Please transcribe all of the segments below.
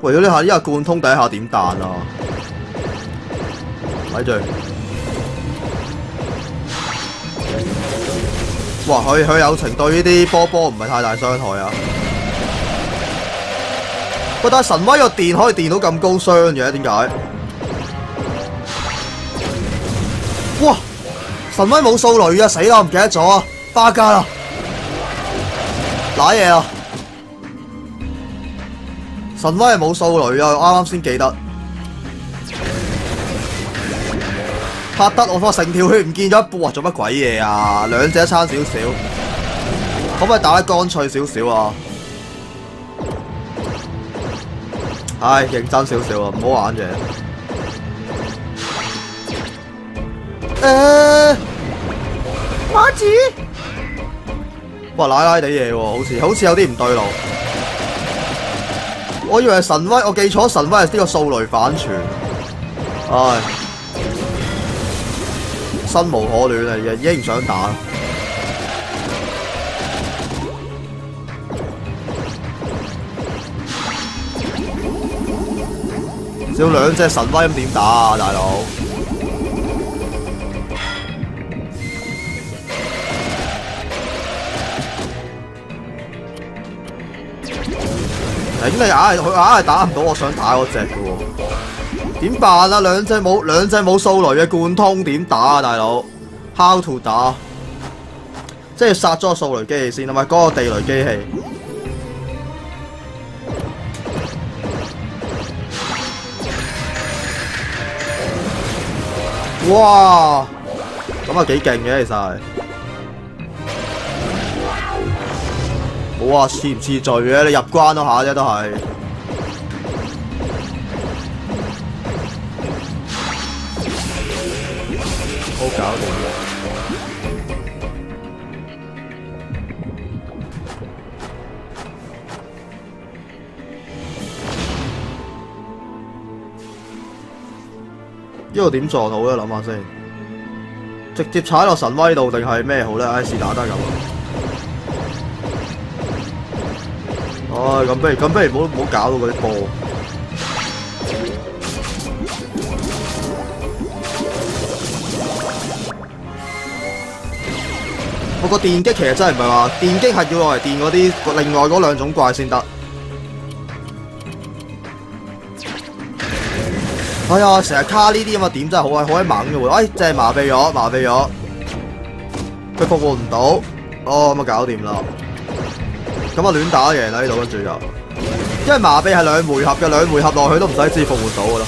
喂，咗呢下呢下貫通第一下點彈啊？睇住，哇！佢佢友情對呢啲波波唔係太大傷害啊。喂，但係神威個電可以電到咁高傷嘅，點解？哇！神威冇掃雷啊！死啦！唔記得咗啊！花家啦，賴嘢啊！神威係冇掃雷啊！啱啱先記得。拍得我個成條血唔見咗一半，做乜鬼嘢啊？兩者差少少，可唔可以打得乾脆少少啊？唉，認真少少啊，唔好玩嘅。誒，馬子，哇，奶奶地嘢喎，好似好似有啲唔對路。我以為神威，我记错神威係呢个扫雷反傳。唉。身无可恋啊！已经唔想打。少兩隻神威咁點打啊，大佬？頂你硬系佢硬系打唔到我想打嗰隻嘅喎。點辦啊？两隻冇两只冇扫雷嘅贯通点打啊，大佬？How to 打？即系杀咗個掃雷机器先，同埋嗰個地雷机器。哇！咁啊几劲嘅其实冇話次唔次序嘅，你入關嗰下啫都係。好搞掂。呢度點撞好咧？諗下先，直接踩落神威度定係咩好咧？唉，是打得咁唉，咁不如咁不如唔好唔好搞到嗰啲波。我個電擊其實真係唔係話電擊係要攞嚟電嗰啲另外嗰兩種怪先得。哎呀，成日卡呢啲咁嘅點真係好鬼好鬼猛嘅喎！哎，真係麻痹咗，麻痹咗，佢复活唔到，哦咁啊搞掂啦！咁啊亂打贏啦呢度，跟住就，因為麻痹係兩回合嘅，兩回合落去都唔使知復活到噶啦。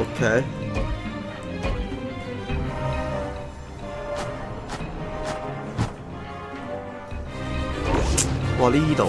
OK。哇！呢度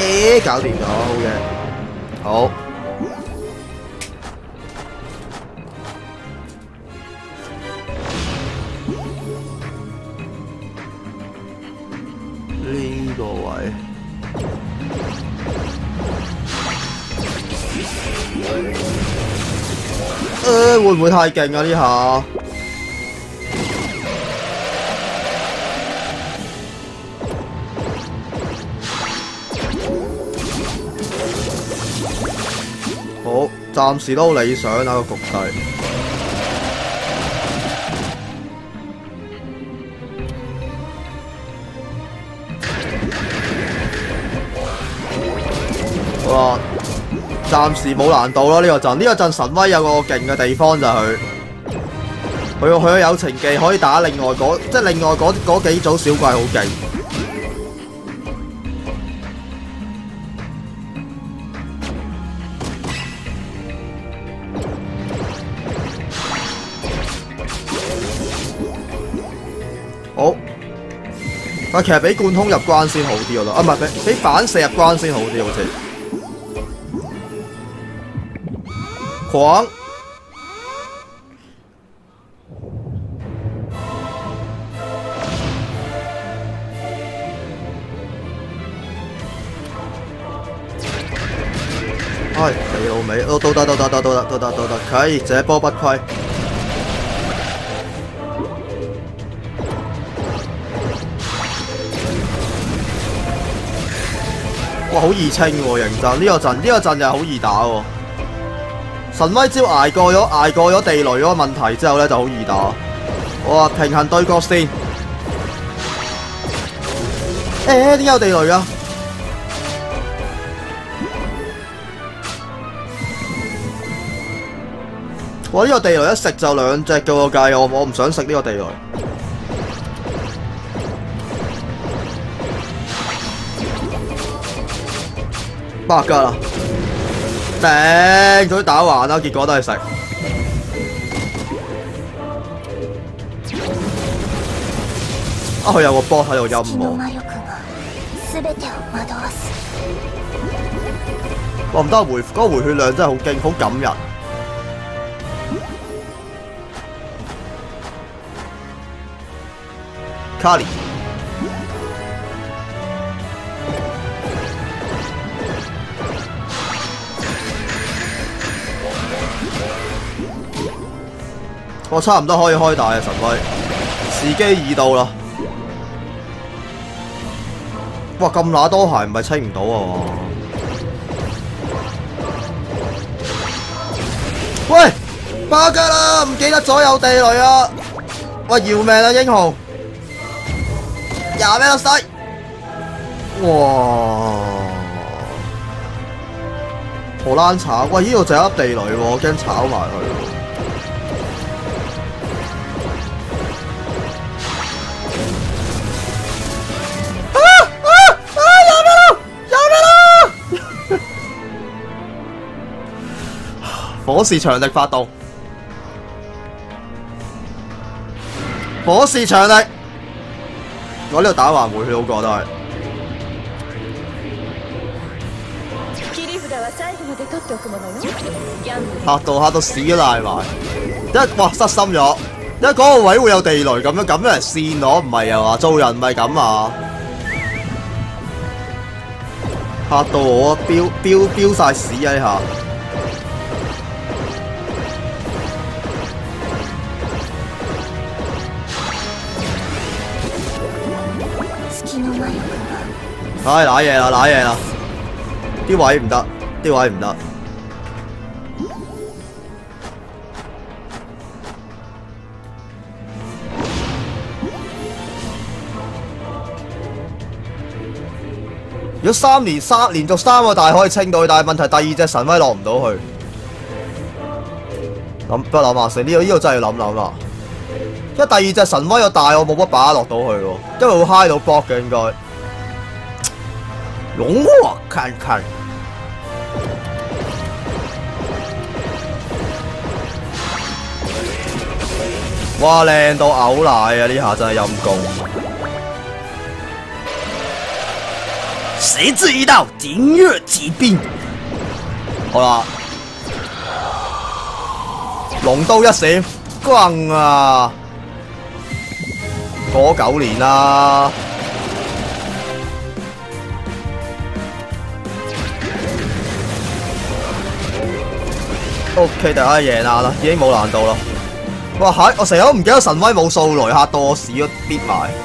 誒，搞掂咗，好嘅，好。呢個位，誒，會唔會太勁啊？呢下？暫時都理想啊個局势。好啦，暫時冇難度啦呢個陣，呢個陣神威有個勁嘅地方就係佢佢佢有情技可以打另外嗰即係另外嗰嗰幾組小怪好勁。但其實俾貫通入關先好啲咯，啊唔係俾反射入關先好啲好似。狂！唉，你老味，都都得都得都得都得都得，可以，這波不虧。哇，好易清喎，認真呢個陣呢個陣又好易打喎。神威招捱過咗挨过咗地雷嗰個問題之後咧，就好易打。哇，平衡對角線。誒點解有地雷啊？哇！呢、個地雷一食就兩隻嘅喎，計我我唔想食呢個地雷。百噶啦，顶早啲打完啦，结果都系食。啊，佢有个波喺度阴我。哇，唔得回，嗰、个回血量真系好劲，好感人。卡里。我差唔多可以開大啊！神威，時機已到啦！哇，咁乸多鞋唔係清唔到啊！喂，巴吉啦，唔記得咗有地雷啊！喂，要命啊，英雄！廿咩粒西？哇！荷兰炒，喂，呢度就有粒地雷喎，我驚炒埋佢。火勢長力發動，火勢長力。我呢度打橫回去好過都係。嚇到嚇到屎都賴埋，一哇失心咗，一嗰個位會有地雷咁樣咁樣嚟跣我，唔係啊嘛，做人唔係咁啊！嚇到我飆飆飆晒屎啊！呢下。唉，揦嘢啦，揦嘢啦，啲位唔得，啲位唔得。如果三年三連續三個大可以清到，但係問題第二隻神威落唔到去。諗不諗下先，呢個呢个真係要諗諗啦。因為第二隻神威個大，我冇乜把握落到去喎，因為會嗨到搏嘅應該。容我看看。哇，靓到呕奶啊！呢下真係陰公。誰知一道頂月奇兵。好啦，龙刀一閃，轟啊！過九年啦。O.K. 大家贏啦啦，已經冇難度啦。哇嗨！我成日都唔記得神威冇掃雷，嚇到我屎都跌埋。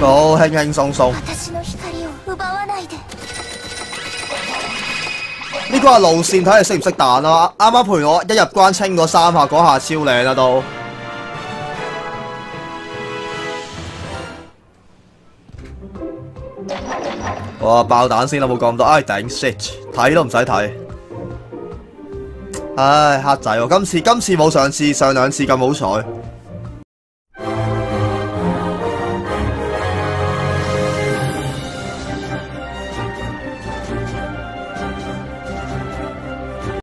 好輕輕鬆鬆。呢個係路線，睇你識唔識彈啦。啱啱陪我一入關清嗰三下，嗰下超靚啦都。哇！爆弹先啦，冇講咁多。唉，頂 shit，睇都唔使睇。唉，黑仔喎，今次今次冇上次上两次咁好彩。